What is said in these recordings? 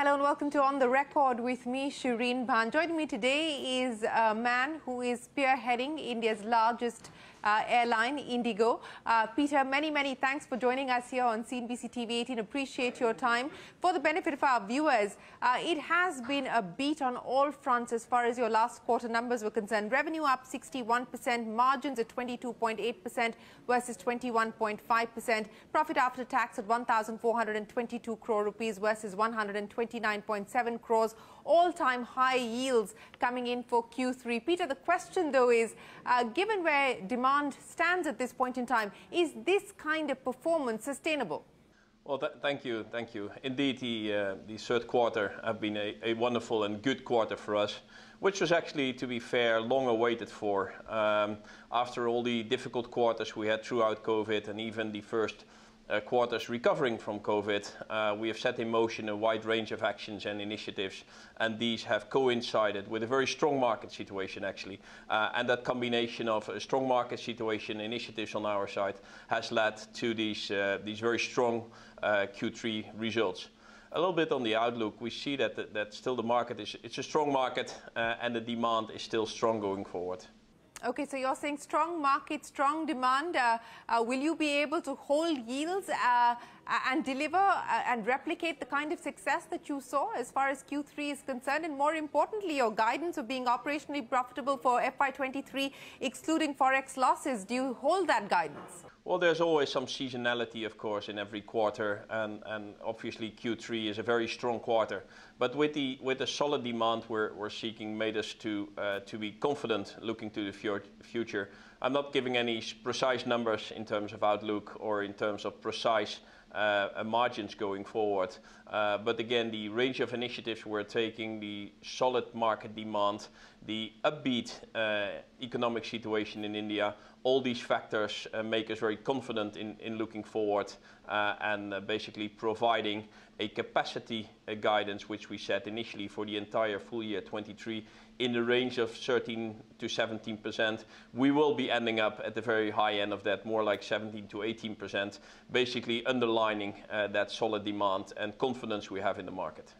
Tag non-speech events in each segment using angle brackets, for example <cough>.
Hello and welcome to On the Record with me, Shireen Bhan. Joining me today is a man who is spearheading India's largest uh, airline, Indigo. Uh, Pieter, many, many thanks for joining us here on CNBC TV 18. Appreciate your time. For the benefit of our viewers, uh, it has been a beat on all fronts as far as your last quarter numbers were concerned. Revenue up 61%, margins at 22.8% versus 21.5%. Profit after tax at 1,422 crore rupees versus 129.7 crores. All-time high yields coming in for Q3. Pieter, the question though is, uh, given where demand stands at this point in time. Is this kind of performance sustainable? Well, th thank you, thank you. Indeed, the, uh, the third quarter have been a, a, wonderful and good quarter for us, which was actually, to be fair, long awaited for. Um, after all the difficult quarters we had throughout COVID and even the first quarters recovering from COVID, uh, we have set in motion a wide range of actions and initiatives, and these have coincided with a very strong market situation, actually. Uh, and that combination of a strong market situation, initiatives on our side, has led to these, uh, these very strong uh, Q3 results. A little bit on the outlook, we see that, still the market is it's a strong market, uh, and the demand is still strong going forward. Okay, so you're saying strong market, strong demand. Uh, uh, will you be able to hold yields uh, and deliver uh, and replicate the kind of success that you saw as far as Q3 is concerned? And more importantly, your guidance of being operationally profitable for FY23, excluding forex losses, do you hold that guidance? Well, there's always some seasonality, of course, in every quarter, and, and obviously Q3 is a very strong quarter. But with the with the solid demand we're, we're seeking, made us to uh, to be confident looking to the future. I'm not giving any precise numbers in terms of outlook or in terms of precise uh, margins going forward. Uh, but again, the range of initiatives we're taking, the solid market demand, the upbeat uh, economic situation in India, all these factors uh, make us very confident in, in looking forward and basically providing a capacity guidance which we set initially for the entire full year 23 in the range of 13 to 17 percent. We will be ending up at the very high end of that, more like 17 to 18 percent, basically underlining that solid demand and confidence we have in the market.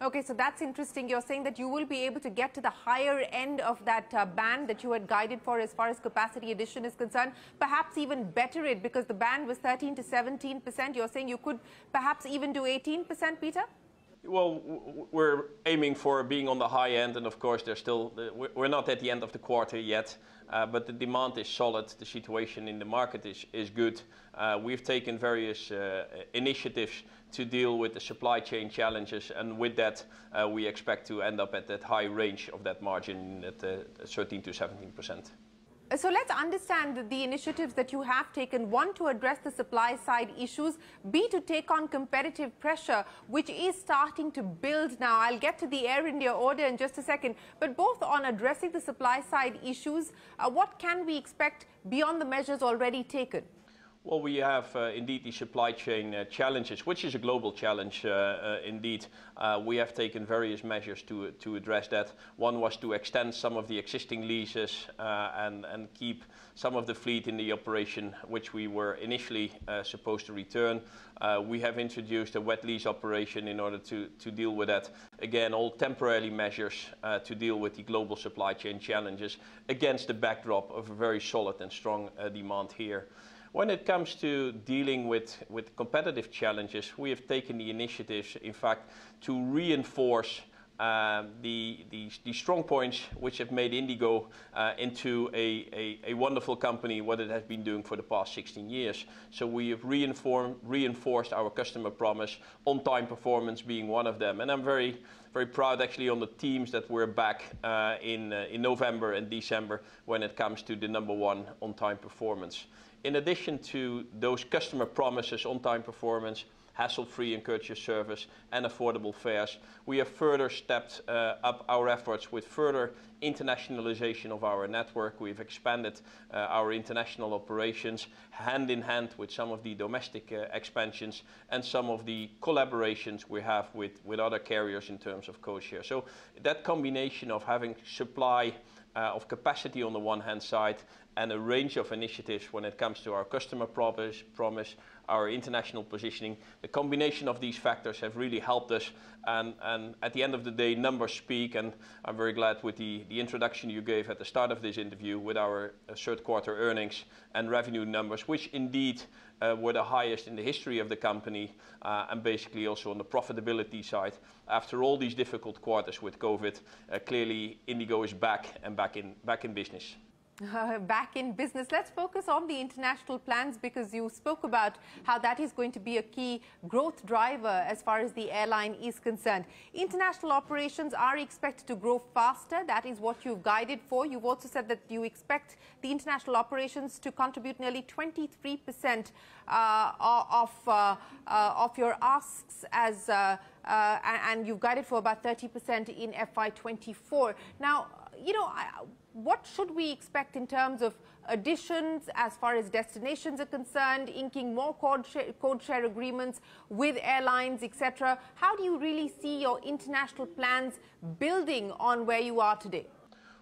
Okay, so that's interesting. You're saying that you will be able to get to the higher end of that uh, band that you had guided for as far as capacity addition is concerned, perhaps even better it because the band was 13 to 17 percent. You're saying you could perhaps even do 18 percent, Pieter? Well, we're aiming for being on the high end, and of course, there's still we're not at the end of the quarter yet, uh, but the demand is solid. The situation in the market is good. Uh, we've taken various uh, initiatives to deal with the supply chain challenges, and with that, we expect to end up at that high range of that margin at 13 to 17 percent. So let's understand the initiatives that you have taken. One, to address the supply side issues. B, to take on competitive pressure, which is starting to build now. I'll get to the Air India order in just a second. But both on addressing the supply side issues, uh, what can we expect beyond the measures already taken? Well, we have uh, indeed the supply chain uh, challenges, which is a global challenge uh, uh indeed. Uh, we have taken various measures to, to address that. One was to extend some of the existing leases uh, and, and keep some of the fleet in the operation, which we were initially supposed to return. we have introduced a wet lease operation in order to, to deal with that. Again, all temporary measures to deal with the global supply chain challenges against the backdrop of a very solid and strong demand here. When it comes to dealing with, with competitive challenges, we have taken the initiatives, in fact, to reinforce um, the, the, the, strong points which have made Indigo uh, into a, a, a, wonderful company, what it has been doing for the past 16 years. So we have reinforced our customer promise, on-time performance being one of them. And I'm very, very proud actually on the teams that we're back uh, in, uh, in November and December when it comes to the number one on-time performance. In addition to those customer promises, on-time performance, hassle-free and courteous service, and affordable fares, we have further stepped uh, up our efforts with further internationalization of our network. We've expanded uh, our international operations hand in hand with some of the domestic uh, expansions and some of the collaborations we have with, with other carriers in terms of codeshare. So that combination of having supply uh, of capacity on the one hand side and a range of initiatives when it comes to our customer promise, promise our international positioning. The combination of these factors have really helped us. And, and at the end of the day, numbers speak. And I'm very glad with the, the introduction you gave at the start of this interview with our uh, third quarter earnings and revenue numbers, which indeed uh, were the highest in the history of the company, uh, and basically also on the profitability side. After all these difficult quarters with COVID, uh, clearly Indigo is back and back in, back in business. Uh, <laughs> back in business. Let's focus on the international plans because you spoke about how that is going to be a key growth driver as far as the airline is concerned. International operations are expected to grow faster. That is what you've guided for. You've also said that you expect the international operations to contribute nearly 23% uh, of, uh, uh, of your ASKs as uh, uh, and you've guided for about 30% in FY24. Now, you know, what should we expect in terms of additions as far as destinations are concerned, inking more code share, code share agreements with airlines, etc.? How do you really see your international plans building on where you are today?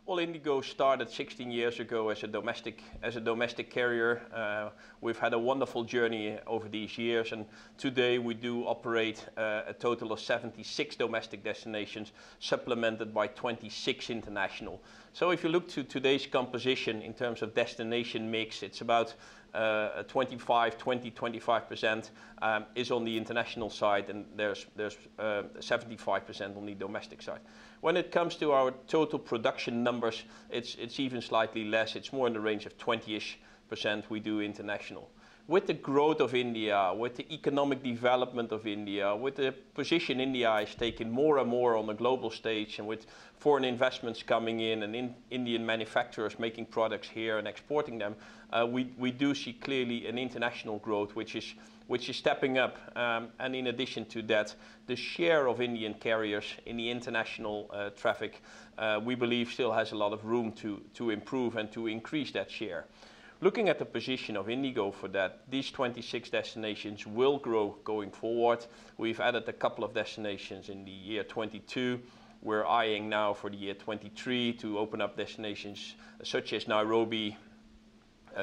Well, Indigo started 16 years ago as a domestic as a domestic carrier. Uh, we've had a wonderful journey over these years, and today we do operate uh, a total of 76 domestic destinations, supplemented by 26 international. So if you look to today's composition in terms of destination mix, it's about uh, 25, 20, 25% um, is on the international side, and there's there's 75% uh, on the domestic side. When it comes to our total production numbers, it's it's even slightly less. It's more in the range of 20ish percent we do international with the growth of India, with the economic development of India, with the position India is taking more and more on the global stage, and with foreign investments coming in and in Indian manufacturers making products here and exporting them, uh, we, we do see clearly an international growth which is, which is stepping up. Um, and in addition to that, the share of Indian carriers in the international uh, traffic, uh, we believe still has a lot of room to, to improve and to increase that share. Looking at the position of Indigo for that, these 26 destinations will grow going forward. We've added a couple of destinations in the year 22. We're eyeing now for the year 23 to open up destinations such as Nairobi,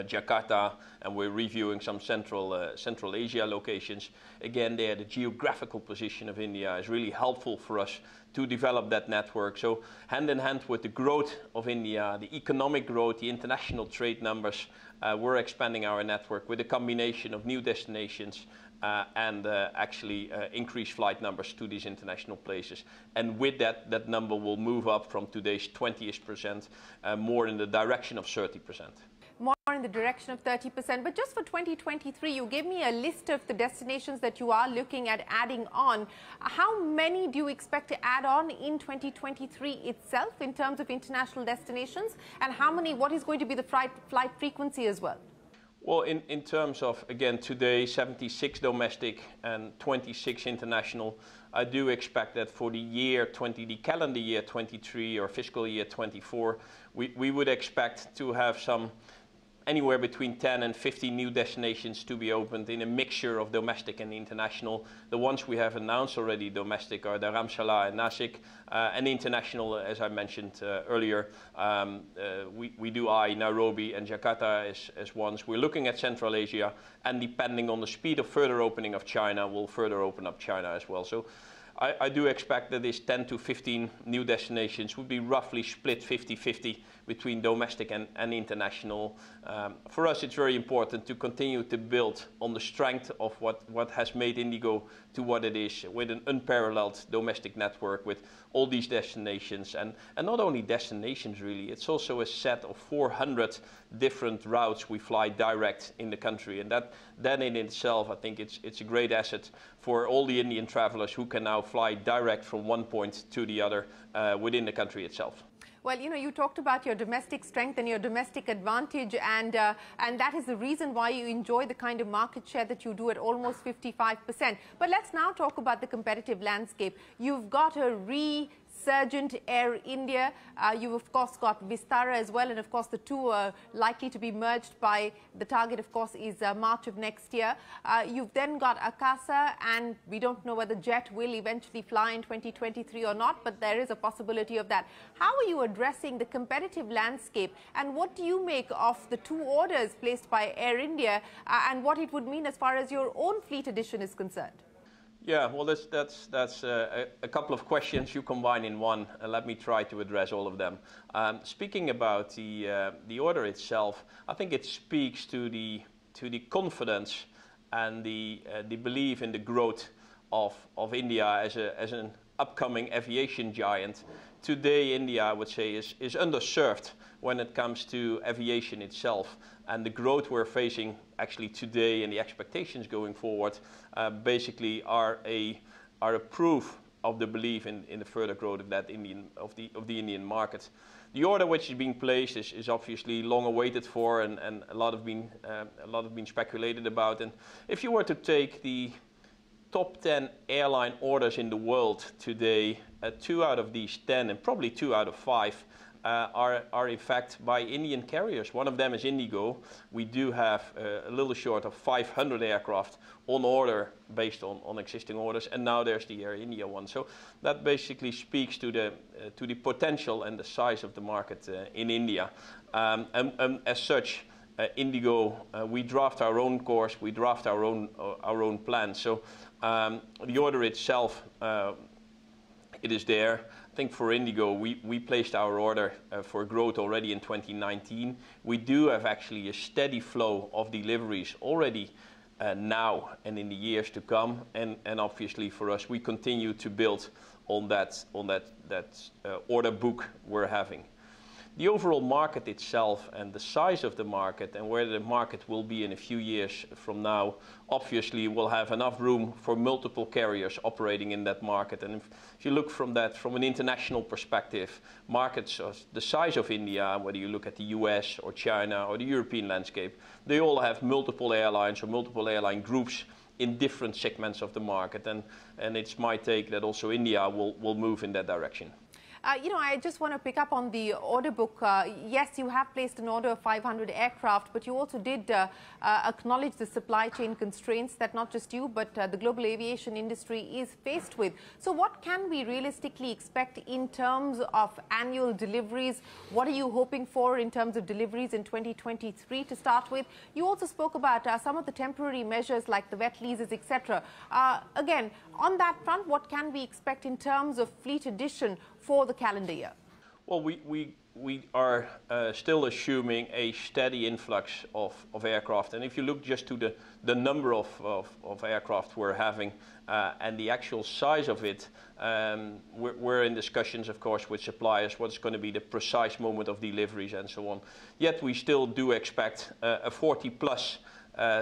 Jakarta, and we're reviewing some Central, uh, Central Asia locations. Again, there, the geographical position of India is really helpful for us to develop that network. So hand in hand with the growth of India, the economic growth, the international trade numbers, uh, we're expanding our network with a combination of new destinations uh, and uh, actually uh, increased flight numbers to these international places. And with that, that number will move up from today's 20ish percent uh, more in the direction of 30 percent more in the direction of 30%. But just for 2023, you gave me a list of the destinations that you are looking at adding on. How many do you expect to add on in 2023 itself in terms of international destinations? And how many, what is going to be the flight, flight frequency as well? Well, in, in terms of, again, today, 76 domestic and 26 international, I do expect that for the year 20, the calendar year 23 or fiscal year 24, we, we would expect to have some anywhere between 10 and 15 new destinations to be opened in a mixture of domestic and international. The ones we have announced already domestic are Dharamshala and Nasik, uh, and international, as I mentioned uh, earlier, um, uh, we, we do eye Nairobi and Jakarta as, as ones. We're looking at Central Asia, and depending on the speed of further opening of China, we'll further open up China as well. So I, I do expect that these 10 to 15 new destinations would be roughly split 50-50 between domestic and, and international. Um, for us, it's very important to continue to build on the strength of what, what has made Indigo to what it is, with an unparalleled domestic network with all these destinations. And, and not only destinations, really, it's also a set of 400 different routes we fly direct in the country. And that, that in itself, I think it's, it's a great asset for all the Indian travelers who can now fly direct from one point to the other uh, within the country itself. Well, you know, you talked about your domestic strength and your domestic advantage, and uh, and that is the reason why you enjoy the kind of market share that you do at almost 55%. But let's now talk about the competitive landscape. You've got a re resurgent Air India. Uh, you've, of course, got Vistara as well. And, of course, the two are likely to be merged by the target, of course, is uh, March of next year. Uh, you've then got Akasa, and we don't know whether Jet will eventually fly in 2023 or not, but there is a possibility of that. How are you addressing the competitive landscape, and what do you make of the two orders placed by Air India, uh, and what it would mean as far as your own fleet addition is concerned? Yeah, well, that's, that's, that's uh, a, couple of questions you combine in one. Uh, let me try to address all of them. Um, speaking about the, uh, the order itself, I think it speaks to the, to the confidence and the, uh, the belief in the growth of, of India as, a, as an upcoming aviation giant. Today, India, I would say, is, is underserved when it comes to aviation itself. And the growth we're facing actually today and the expectations going forward uh, basically are a, are a proof of the belief in, in the further growth of that Indian of the of the Indian market. The order which is being placed is, is obviously long awaited for and, and a lot of been uh, a lot of been speculated about. And if you were to take the top 10 airline orders in the world today, uh, two out of these 10 and probably two out of five uh, are, are in fact by Indian carriers. One of them is Indigo. We do have uh, a little short of 500 aircraft on order based on, on existing orders, and now there's the Air India one. So that basically speaks to the, uh, to the potential and the size of the market uh, in India. Um, and, and, as such, uh, Indigo, uh, we draft our own course, we draft our own, our own plan. So um, the order itself, it is there. I think for Indigo, we, placed our order uh, for growth already in 2019. We do have actually a steady flow of deliveries already uh, now and in the years to come. And, and obviously for us, we continue to build on that, on that, that uh, order book we're having the overall market itself and the size of the market and where the market will be in a few years from now, obviously will have enough room for multiple carriers operating in that market. And if, if you look from that from an international perspective, markets of the size of India, whether you look at the US or China or the European landscape, they all have multiple airlines or multiple airline groups in different segments of the market. And, and it's my take that also India will, will move in that direction. Uh, you know, I just want to pick up on the order book. Uh, yes, you have placed an order of 500 aircraft, but you also did uh, uh acknowledge the supply chain constraints that not just you, but uh, the global aviation industry is faced with. So what can we realistically expect in terms of annual deliveries? What are you hoping for in terms of deliveries in 2023 to start with? You also spoke about some of the temporary measures like the wet leases, etc. again, on that front, what can we expect in terms of fleet addition for the calendar year? Well, we, we, we are uh, still assuming a steady influx of, of aircraft. And if you look just to the, the number of, of, of aircraft we're having uh, and the actual size of it, um, we're, we're, in discussions, of course, with suppliers, what's going to be the precise moment of deliveries and so on. Yet we still do expect uh, a 40 plus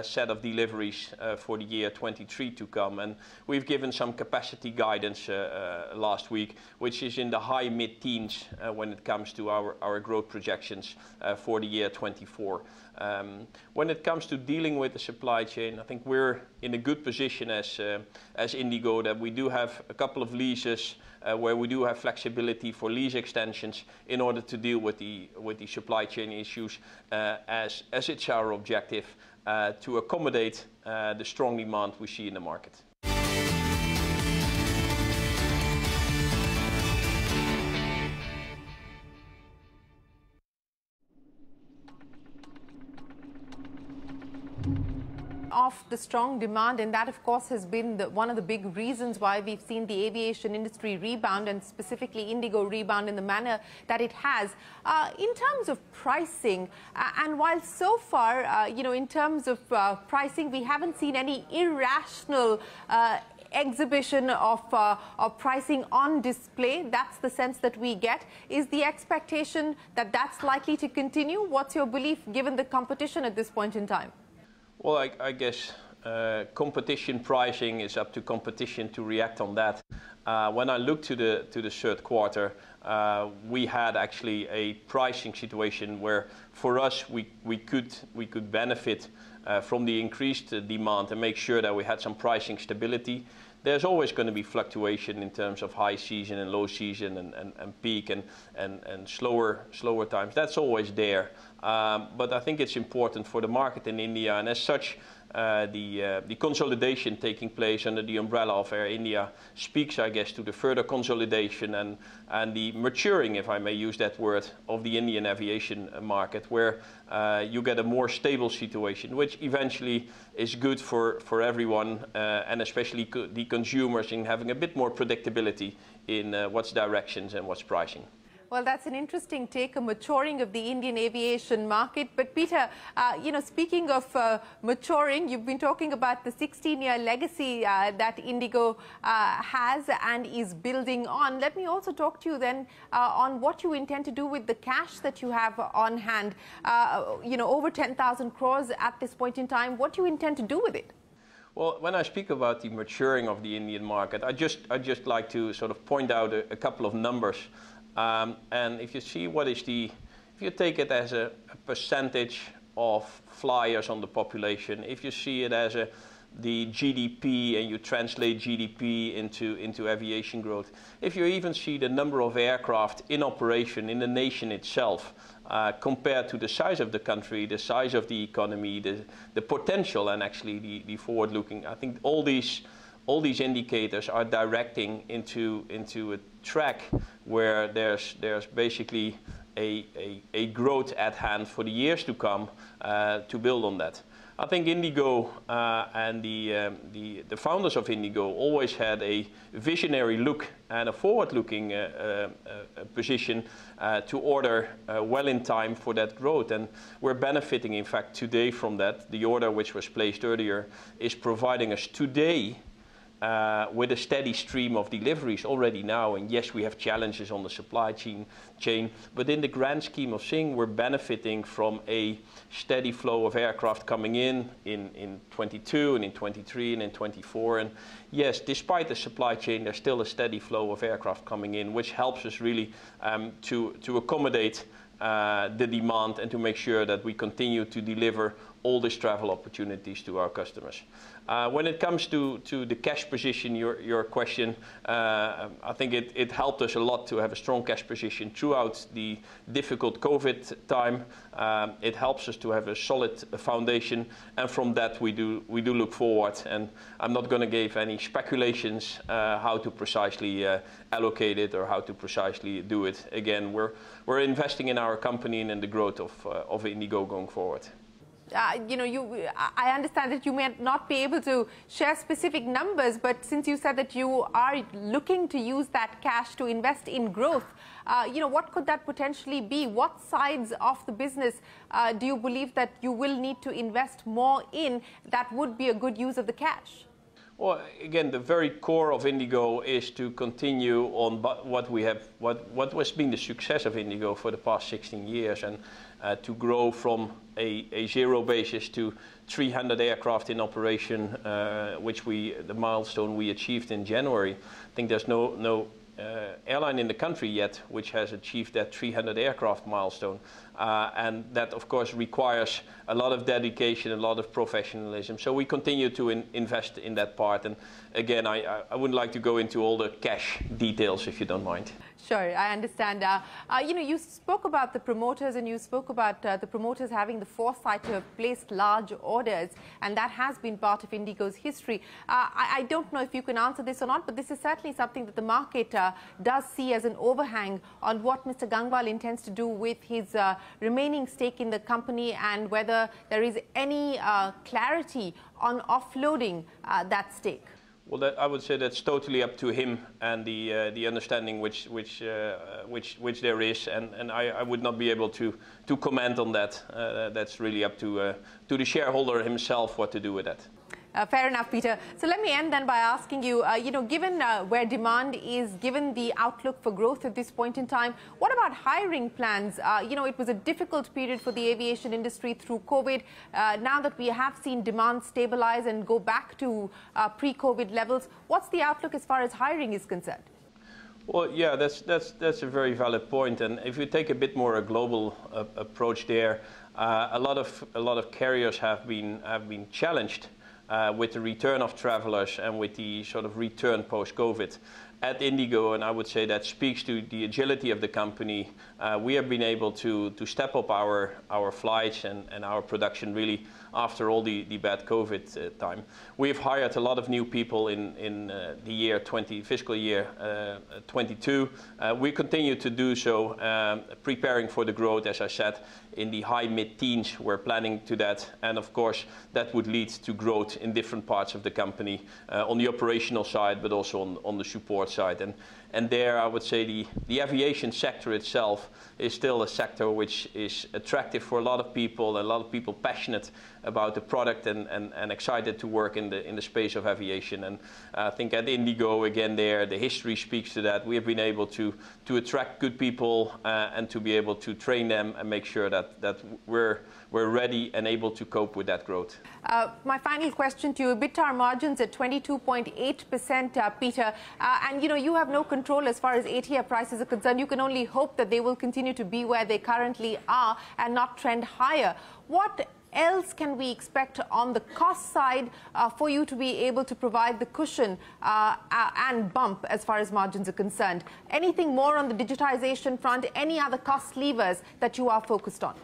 set of deliveries uh, for the year 23 to come. And we've given some capacity guidance uh, uh last week, which is in the high mid-teens uh, when it comes to our, our growth projections uh, for the year 24. Um, when it comes to dealing with the supply chain, I think we're in a good position as, as Indigo that we do have a couple of leases uh, where we do have flexibility for lease extensions in order to deal with the, with the supply chain issues uh, as, as it's our objective uh, to accommodate uh, the strong demand we see in the market. Of the strong demand, and that, of course, has been the, one of the big reasons why we've seen the aviation industry rebound, and specifically Indigo rebound in the manner that it has. Uh, in terms of pricing, uh, and while so far, uh, you know, in terms of uh, pricing, we haven't seen any irrational uh, exhibition of, uh, of pricing on display. That's the sense that we get. Is the expectation that that's likely to continue? What's your belief given the competition at this point in time? Well, I, I guess uh, competition pricing is up to competition to react on that. Uh, when I look to the to the third quarter, uh, we had actually a pricing situation where, for us, we we could we could benefit uh, from the increased demand and make sure that we had some pricing stability. there's always going to be fluctuation in terms of high season and low season and, and, and peak and, and, and slower, slower times. That's always there. Um, but I think it's important for the market in India, and as such, uh, the, uh, the consolidation taking place under the umbrella of Air India speaks, I guess, to the further consolidation and, and the maturing, if I may use that word, of the Indian aviation market, where uh, you get a more stable situation, which eventually is good for, for everyone, uh, and especially co the consumers in having a bit more predictability in uh, what's directions and what's pricing. Well, that's an interesting take, a maturing of the Indian aviation market. But Pieter, uh, you know, speaking of uh, maturing, you've been talking about the 16-year legacy uh, that Indigo uh, has and is building on. Let me also talk to you then uh, on what you intend to do with the cash that you have on hand. Uh, you know, over 10,000 crores at this point in time. What do you intend to do with it? Well, when I speak about the maturing of the Indian market, I just I just like to sort of point out a, a couple of numbers. Um, and if you see what is the, if you take it as a, a, percentage of flyers on the population, if you see it as a, the GDP and you translate GDP into, into aviation growth, if you even see the number of aircraft in operation in the nation itself, uh, compared to the size of the country, the size of the economy, the, the potential, and actually the, the forward looking, I think all these all these indicators are directing into, into a track where there's, there's basically a, a, a growth at hand for the years to come uh, to build on that. I think Indigo uh, and the, um, the, the, founders of Indigo always had a visionary look and a forward-looking uh, uh, uh position uh, to order well in time for that growth. And we're benefiting, in fact, today from that. The order which was placed earlier is providing us today uh, with a steady stream of deliveries already now. And yes, we have challenges on the supply chain, but in the grand scheme of things, we're benefiting from a steady flow of aircraft coming in in, in 22 and in 23 and in 24. And yes, despite the supply chain, there's still a steady flow of aircraft coming in, which helps us really um, to, to accommodate uh, the demand and to make sure that we continue to deliver all these travel opportunities to our customers. Uh, when it comes to, the cash position, your, your question, uh, I think it, helped us a lot to have a strong cash position throughout the difficult COVID time. Um, it helps us to have a solid foundation, and from that we do, we do look forward. And I'm not going to give any speculations uh, how to precisely uh, allocate it or how to precisely do it. Again, we're, we're investing in our company and in the growth of, uh, of Indigo going forward uh, you know, you, I understand that you may not be able to share specific numbers, but since you said that you are looking to use that cash to invest in growth, uh, you know, what could that potentially be? What sides of the business uh, do you believe that you will need to invest more in that would be a good use of the cash? Well, again, the very core of Indigo is to continue on what we have, what, what has been the success of Indigo for the past 16 years, and to grow from a, a, zero basis to 300 aircraft in operation, uh, which we, the milestone we achieved in January. I think there's no, no uh, airline in the country yet which has achieved that 300 aircraft milestone. Uh, and that, of course, requires a lot of dedication, a lot of professionalism. So we continue to in invest in that part. And again, I, I wouldn't like to go into all the cash details, if you don't mind. Sure, I understand. Uh, uh, you know, you spoke about the promoters and you spoke about uh, the promoters having the foresight to have placed large orders, and that has been part of Indigo's history. Uh, I, I, don't know if you can answer this or not, but this is certainly something that the market uh, does see as an overhang on what Mr. Gangwal intends to do with his uh, remaining stake in the company and whether there is any clarity on offloading that stake. Well, that, I would say that's totally up to him and the uh, the understanding which which uh, which which there is, and and I, I would not be able to to comment on that. Uh, that's really up to uh, to the shareholder himself what to do with that. Uh, fair enough, Pieter. So let me end then by asking you, uh, you know, given uh, where demand is, given the outlook for growth at this point in time, what about hiring plans? Uh, you know, it was a difficult period for the aviation industry through COVID. Uh, now that we have seen demand stabilize and go back to uh, pre-COVID levels, what's the outlook as far as hiring is concerned? Well, yeah, that's, that's, that's a very valid point. And if you take a bit more a global approach there, a, lot of, a lot of carriers have been, have been challenged with the return of travelers and with the sort of return post-COVID at Indigo, and I would say that speaks to the agility of the company. Uh, we have been able to, to step up our, our flights and, and our production really after all the, the bad COVID uh, time. We've hired a lot of new people in, in uh, the year 20, fiscal year uh, 22. Uh, we continue to do so, um, preparing for the growth, as I said, in the high mid-teens. We're planning to that, and of course, that would lead to growth in different parts of the company, uh, on the operational side, but also on, on the support side. And, and there, I would say the, the aviation sector itself is still a sector which is attractive for a lot of people, a lot of people passionate about the product and, and, and excited to work in the, in the space of aviation. And I think at Indigo, again, there, the history speaks to that. We have been able to, to attract good people uh, and to be able to train them and make sure that, that we're, we're ready and able to cope with that growth. Uh, my final question to you, EBITDA margins at 22.8%, uh, Pieter, uh, and you know, you have no control as far as ATF prices are concerned. You can only hope that they will continue to be where they currently are and not trend higher. What else can we expect on the cost side uh, for you to be able to provide the cushion uh, and bump as far as margins are concerned? Anything more on the digitization front? Any other cost levers that you are focused on?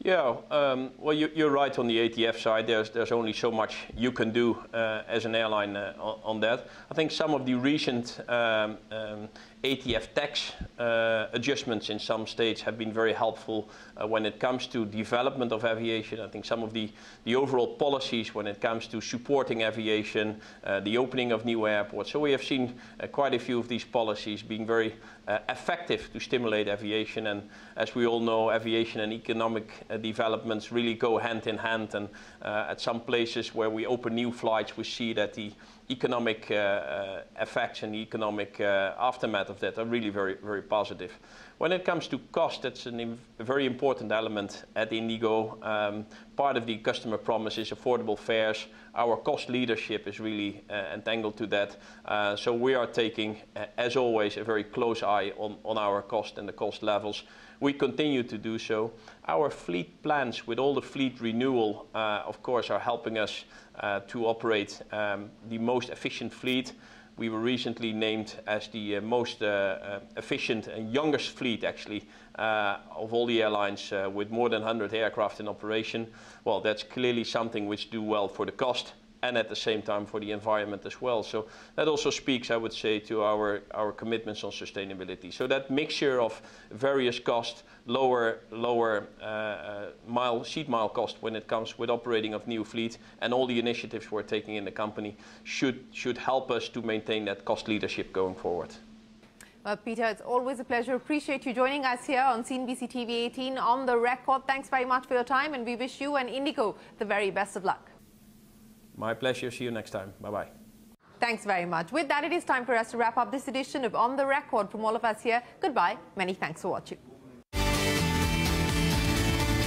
Yeah, um, well, you, are right on the ATF side. There's, there's only so much you can do uh, as an airline uh, on, on, that. I think some of the recent um, um, ATF tax uh, adjustments in some states have been very helpful uh, when it comes to development of aviation. I think some of the, the overall policies when it comes to supporting aviation, uh, the opening of new airports. So we have seen uh, quite a few of these policies being very uh, effective to stimulate aviation. And as we all know, aviation and economic uh, developments really go hand in hand. And at some places where we open new flights, we see that the economic uh, uh, effects and the economic uh, aftermath of that are really very, very positive. When it comes to cost, that's a very important element at Indigo. Um, part of the customer promise is affordable fares. Our cost leadership is really entangled to that. So we are taking, as always, a very close eye on, on our cost and the cost levels. We continue to do so. Our fleet plans with all the fleet renewal, of course, are helping us to operate um, the most efficient fleet. We were recently named as the uh, most uh, uh, efficient and youngest fleet, actually, uh, of all the airlines uh, with more than 100 aircraft in operation. Well, that's clearly something which do well for the cost and at the same time for the environment as well. So that also speaks, I would say, to our, our commitments on sustainability. So that mixture of various costs, lower, lower uh, uh, mile, seat mile cost when it comes with operating of new fleet and all the initiatives we're taking in the company should, should help us to maintain that cost leadership going forward. Well, Pieter, it's always a pleasure. Appreciate you joining us here on CNBC TV 18 on the record. Thanks very much for your time, and we wish you and Indigo the very best of luck. My pleasure. See you next time. Bye bye. Thanks very much. With that, it is time for us to wrap up this edition of On the Record from all of us here. Goodbye. Many thanks for watching.